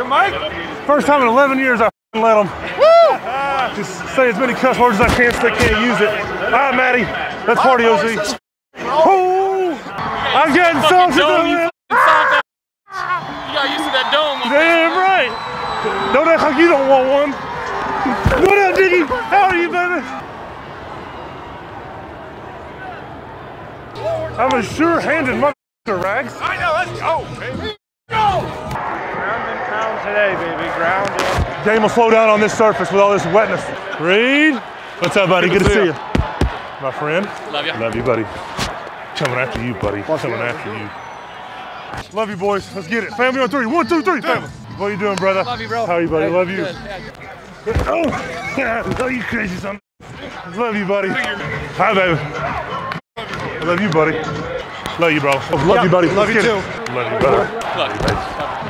Your mic? First time in 11 years I let them. Just say as many cuss words as I can so they can't use it. All right, Maddie. Let's party, OZ. Ooh, I'm getting so Dome, you sick. fucking saw that. You got used to that dome. Damn right. Don't act like you don't want one. What up, Diggy? How are you, baby? I'm a sure-handed motherfucker, Rags. I know, let's go, oh, baby. Ground and pound today, baby. Ground and Game will slow down on this surface with all this wetness. Reed, what's up, buddy? Good, to see you. My friend. Love ya. Love you, buddy. Coming after you, buddy. Coming after you. Love you, boys. Let's get it. Family on three. One, two, three. Family. What are you doing, brother? Love you, bro. How are you, buddy? Hey, Love you. good. Yeah, Oh, yeah. Oh, you crazy son. Love you, buddy. Hi, baby. I love you, buddy. Love you, bro. Love you, buddy. love Let's you get it. Love you, brother. Look,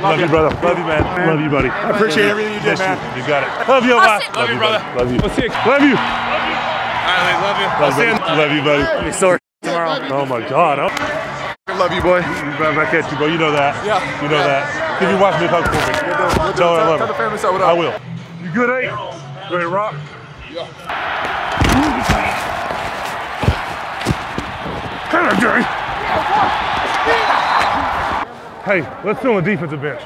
Love you, brother. Love you, man. Love you, buddy. I appreciate everything you did, man. You got it. Love you, bye. Love you, brother. buddy. Love you. Let's see it. Love you. all right, love you. Love you, buddy. Love you, buddy. be sore tomorrow. Oh my God. Oh, Love you, boy. you right back at you, bro. You know that. Yeah. You know Yeah. that. Give your wife a big hug for me. Tell her I love Tell her. the family so what I will. You good, eight? Ready to rock? Come on, Jerry. Hey, let's fill the defensive bench.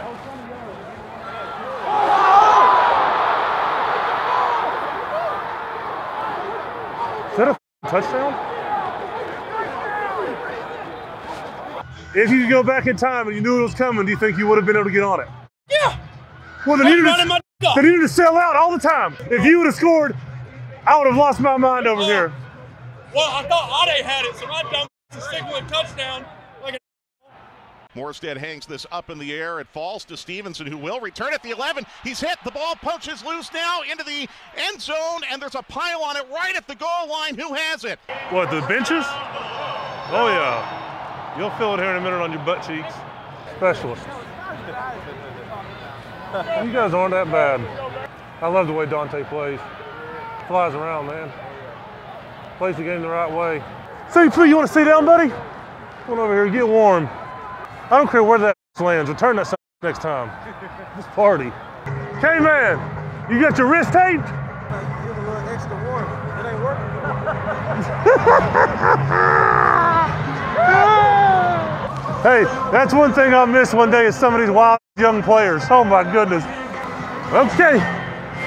Is that a touchdown? If you could go back in time and you knew it was coming, do you think you would have been able to get on it? Yeah. Well, I'm you to, my they needed to sell out all the time. If you would have scored, I would have lost my mind over here. Well, I thought Ade had it, so my dumb to stick with a touchdown. Like Morstead hangs this up in the air. It falls to Stevenson, who will return at the 11. He's hit. The ball punches loose now into the end zone, and there's a pile on it right at the goal line. Who has it? What, the benches? Oh, yeah. You'll feel it here in a minute on your butt cheeks. Specialist. You guys aren't that bad. I love the way Dante plays. Flies around, man. Plays the game the right way. CP, you want to sit down, buddy? Come on over here, get warm. I don't care where that lands. Return that next time. This party. K-Man, you got your wrist taped? Hey, that's one thing I miss one day is some of these wild young players. Oh my goodness. Okay,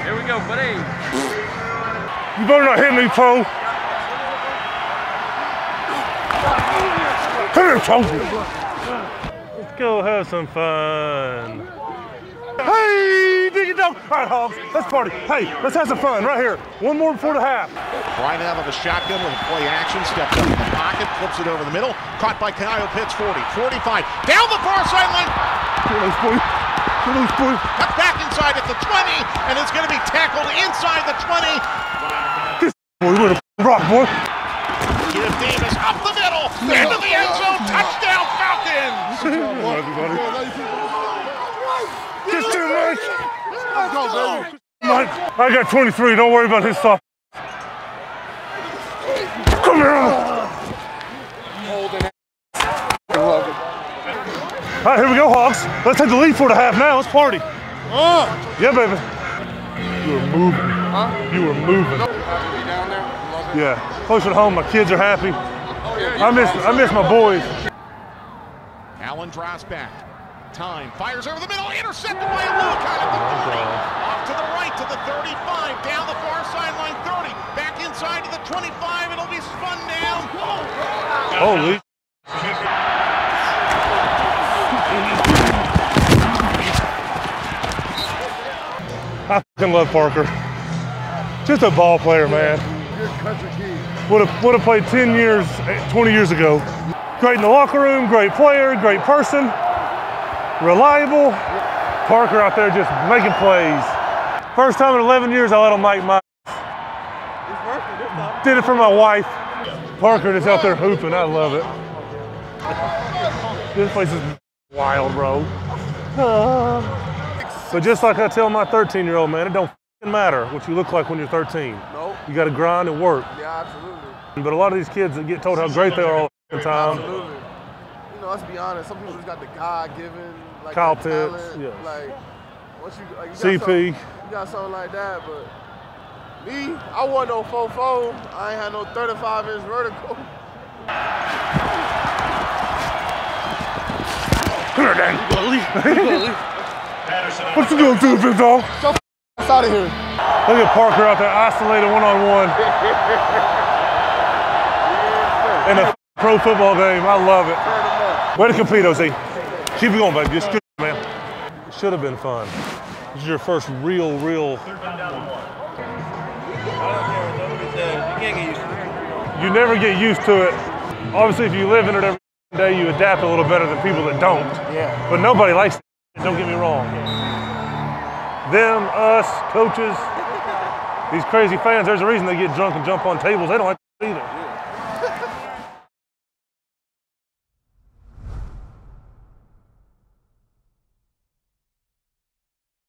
Here we go, buddy. you better not hit me, Poe. Come here, Poe. Let's go have some fun. Hey, dig it down. All right, Hogs, let's party. Hey, let's have some fun right here. One more before the half. Right out of the shotgun with a play action. Steps up in the pocket, flips it over the middle. Caught by Kyle Pitts, 40, 45. Down the far sideline. Get loose, boy. Get loose, boy. Cut back inside at the 20, and it's going to be tackled inside the 20. This Boy, we're the rock, boy. Give Davis up the middle, into the end zone. Touchdown, Falcons. Love you, buddy. Just too much. Let's go, baby. Mike, I got 23. Don't worry about his stuff. Come here. All right, here we go, Hawks. Let's take the lead for the half now. Let's party. Yeah, baby. You were moving. You were moving. Yeah. Closer to home, my kids are happy. I miss I miss my boys. Allen drives back. Time fires over the middle, intercepted by a Oluokun at the 30. Off to the right to the 35, down the far sideline 30, back inside to the 25. It'll be spun down. Oh, Holy. I fucking love Parker. Just a ball player, man. Would have would have played 10 years, eh, 20 years ago. Great in the locker room, great player, great person, reliable. Parker out there just making plays. First time in 11 years I let him make my. Did it for my wife. Parker just out there hooping. I love it. This place is wild, bro. But just like I tell my 13 year old man, it don't fing matter what you look like when you're 13. Nope. You got to grind and work. Yeah, absolutely. But a lot of these kids that get told how great they are all the time, Absolutely. You know, let's be honest. Some people just got the God-given, like Kyle that Pitts, talent. yes. Like, Once you, like, you got CP. something- You got something like that, but me, I want no 4 4 I ain't had no 35 inch vertical. Come here, Danny. what you doing to the Get out of here. Look at Parker out there isolated one on one in a pro football game. I love it. Way to compete, OC. Keep it going, baby. Just good, man. It should have been fun. This is your first real, real. You never get used to it. Obviously, if you live in it every day, you adapt a little better than people that don't. Yeah. But nobody likes it. Don't get me wrong. Them, us, coaches, these crazy fans, there's a reason they get drunk and jump on tables. They don't like it either.